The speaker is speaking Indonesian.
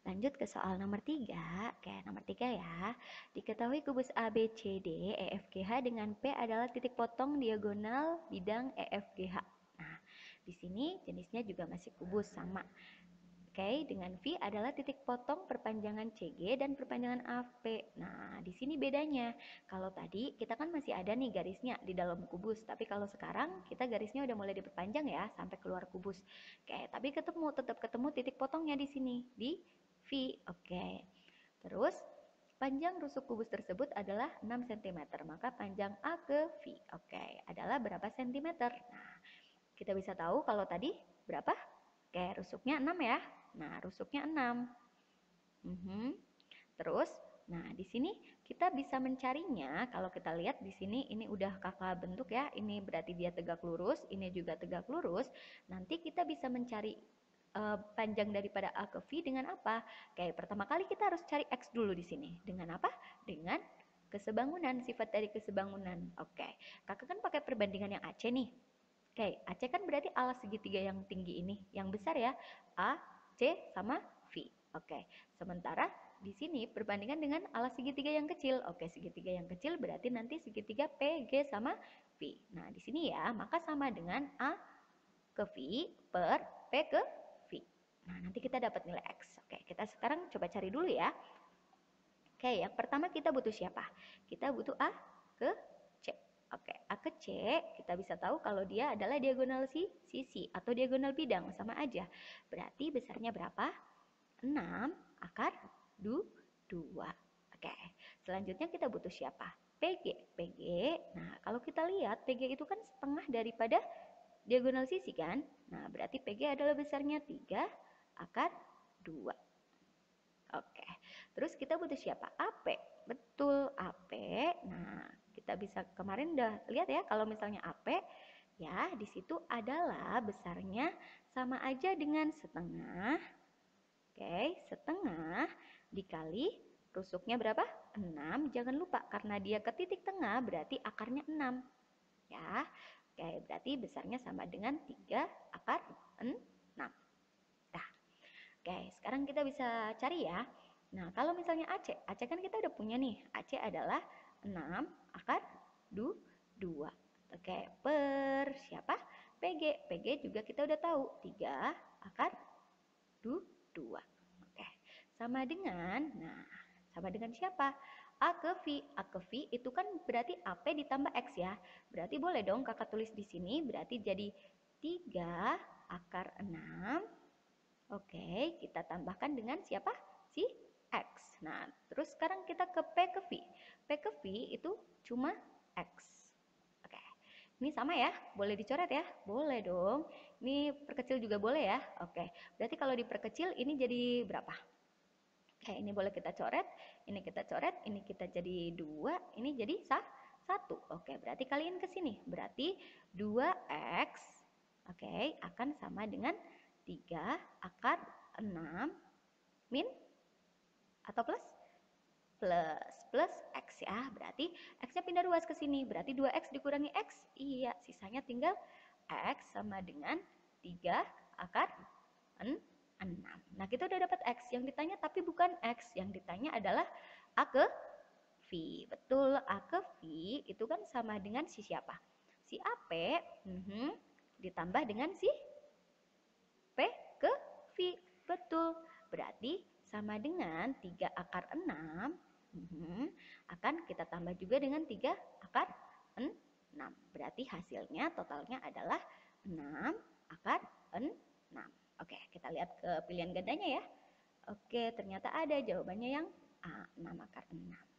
Lanjut ke soal nomor 3. Oke, nomor 3 ya. Diketahui kubus ABCD EFGH dengan P adalah titik potong diagonal bidang EFGH. Nah, di sini jenisnya juga masih kubus sama. Oke, dengan V adalah titik potong perpanjangan CG dan perpanjangan AP. Nah, di sini bedanya. Kalau tadi kita kan masih ada nih garisnya di dalam kubus, tapi kalau sekarang kita garisnya udah mulai diperpanjang ya sampai keluar kubus. Oke, tapi ketemu tetap ketemu titik potongnya di sini di Oke. Terus panjang rusuk kubus tersebut adalah 6 cm, maka panjang A ke V. Oke, adalah berapa cm? Nah, kita bisa tahu kalau tadi berapa? Oke, rusuknya 6 ya. Nah, rusuknya 6. Mm -hmm. Terus, nah di sini kita bisa mencarinya. Kalau kita lihat di sini ini udah kakak bentuk ya. Ini berarti dia tegak lurus, ini juga tegak lurus. Nanti kita bisa mencari uh, panjang daripada A ke V dengan apa? Oke, pertama kali kita harus cari X dulu di sini. Dengan apa? Dengan kesebangunan, sifat dari kesebangunan. Oke, kakak kan pakai perbandingan yang AC nih. Oke, AC kan berarti alas segitiga yang tinggi ini, yang besar ya. A, C sama V. Oke, sementara di sini perbandingan dengan alas segitiga yang kecil. Oke, segitiga yang kecil berarti nanti segitiga PG sama V. Nah, di sini ya, maka sama dengan A ke V per P ke. Nah, nanti kita dapat nilai X. Oke, kita sekarang coba cari dulu ya. Oke, yang pertama kita butuh siapa? Kita butuh A ke C. Oke, A ke C kita bisa tahu kalau dia adalah diagonal si sisi atau diagonal bidang sama aja. Berarti besarnya berapa? 6 akar 2. Oke, selanjutnya kita butuh siapa? PG. PG, nah kalau kita lihat PG itu kan setengah daripada diagonal sisi kan? Nah, berarti PG adalah besarnya 3 akar 2. Oke, terus kita butuh siapa? AP. Betul, AP. Nah, kita bisa kemarin udah lihat ya kalau misalnya AP ya di situ adalah besarnya sama aja dengan setengah oke setengah dikali rusuknya berapa 6 jangan lupa karena dia ke titik tengah berarti akarnya 6 ya oke berarti besarnya sama dengan 3 akar 6 nah oke sekarang kita bisa cari ya nah kalau misalnya AC AC kan kita udah punya nih AC adalah 6 akar 2. Oke, per siapa? PG. PG juga kita udah tahu. 3 akar 2. Oke, sama dengan, nah, sama dengan siapa? A ke V. A ke V itu kan berarti AP ditambah X ya. Berarti boleh dong kakak tulis di sini. Berarti jadi 3 akar 6. Oke, kita tambahkan dengan siapa? Si X. Nah, terus sekarang kita ke P ke V. P ke V itu cuma X. Oke, ini sama ya? Boleh dicoret ya? Boleh dong. Ini perkecil juga boleh ya? Oke, berarti kalau diperkecil ini jadi berapa? Oke, ini boleh kita coret, ini kita coret, ini kita jadi dua, ini jadi satu. Oke, berarti kalian ke sini. Berarti 2X, oke, akan sama dengan 3 akar 6 min atau plus? Plus, plus X ya. Berarti X-nya pindah ruas ke sini. Berarti 2X dikurangi X. Iya, sisanya tinggal X sama dengan 3 akar 6. Nah, kita udah dapat X. Yang ditanya tapi bukan X. Yang ditanya adalah A ke V. Betul, A ke V itu kan sama dengan si siapa? Si AP mhm, -huh, ditambah dengan si. Betul. Berarti sama dengan 3 akar 6 hmm, akan kita tambah juga dengan 3 akar 6. Berarti hasilnya totalnya adalah 6 akar 6. Oke, kita lihat ke pilihan gandanya ya. Oke, ternyata ada jawabannya yang A, 6 akar 6.